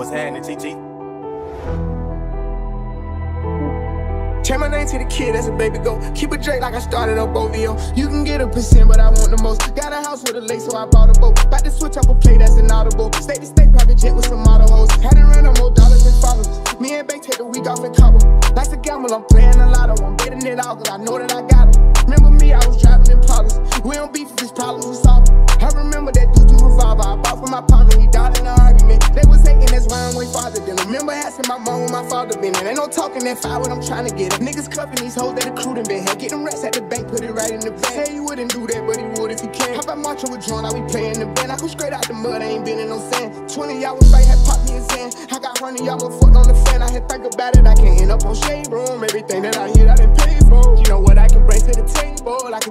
happening, TT? Change my name to the kid as a baby go. Keep it Drake like I started up OVO. You can get a percent, but I want the most. Got a house with a lake, so I bought a boat. About to switch up a play that's inaudible. State to state private jet with some model hoes. Had to run up more dollars than followers. Me and Bank take the week off in Cabo. Like to gamble, I'm playing a lotto. I'm betting it out, cause I know that I got them. Remember me, I was asking my mom where my father been. And ain't no talking that fire when I'm trying to get. At. Niggas cuffing these hoes that recruiting been had. Get them rats at the bank, put it right in the bank. Say you wouldn't do that, but he would if he can. How about marching with John? I we playing the band. I go straight out the mud, I ain't been in no sand. 20 hours right, had popped me a sand. I got 100 y'all fucked on the fan. I had think about it, I can't end up on shade room. Everything that I hear, I done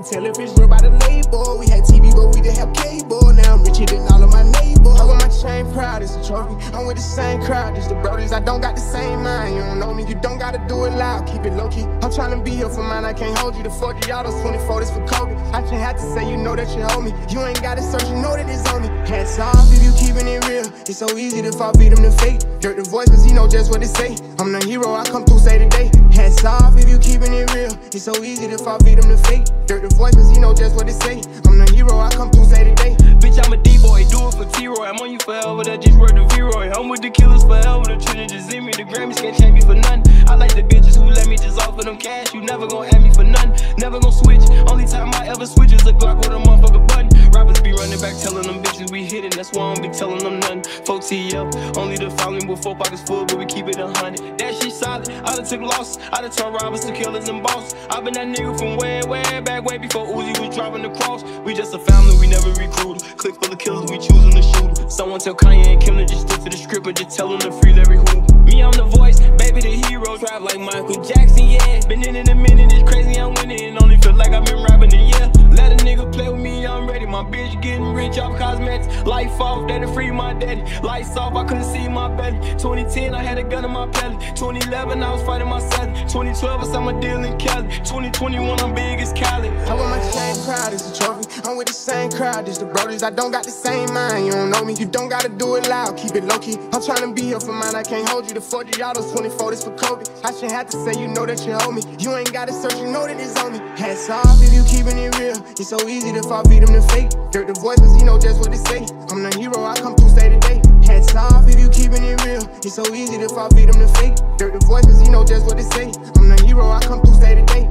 it's real by the label. We had TV, but we didn't have cable. Now I'm richer than all of my neighbors. I wear my chain proud, it's a trophy. I'm with the same crowd, just the brothers. I don't got the same mind. You don't know me, you don't gotta do it loud. Keep it low key. I'm trying to be here for mine, I can't hold you. The 40 y'all, those 24, this for Kobe. I just had to say, you know that you hold me. You ain't gotta search, you know that it's on me. Hats off if you keeping it real. It's so easy to fall, beat them to fate. Durk the voice, cause he know just what it say. I'm the hero, I come through, say today. Hats off if you keeping it real. It's so easy to fall, beat them to fate. Durk the voice, cause he know just what it say. I'm the hero, I come through, say today. Bitch, I'm a D-boy, do it for T-Roy. I'm on you forever, that just word the V-Roy. I'm with the killers forever, the children just in me. The Grammys can't change me for nothing. I like the bitches who let me just offer them cash. You never gon' ask me for nothing, never gon' switch. Only time I ever switch is a Glock with a motherfucker button. Rappers be running back, telling them bitches we hit it. That's why I don't be telling only the following with four pockets full, but we keep it a hundred. That shit solid. I done took loss, I done turned robbers to killers and boss. I been that nigga from way, way back, way before Uzi was driving the cross. We just a family, we never recruit. Click full of killers, we choosing to shoot. Someone tell Kanye and Kim to just stick to the script and just tell them to free every who. Me, I'm the voice, baby, the hero. Trap like Michael Jackson, yeah. Been in it cosmetics. Life off, to free my daddy. Lights off, I couldn't see my belly. 2010, I had a gun in my belly. 2011, I was fighting myself. 2012, I signed my deal in Cali. 2021, I'm big as Cali. I wear my same crowd, just the brothers. I don't got the same mind. You don't know me. You don't gotta do it loud. Keep it low key. I'm trying to be here for mine. I can't hold you. The 40 autos, 24 this for Kobe. I should have to say you know that you owe me. You ain't gotta search. You know that it's on me. Hats off if you keeping it real. It's so easy to fall beat them to fake. Durk the voices, you know just what they say. I'm the hero. I come through, state today. Hats off if you keeping it real. It's so easy to fall beat them to fake. Durk the voices, you know just what they say. I'm the hero. I come through, state today.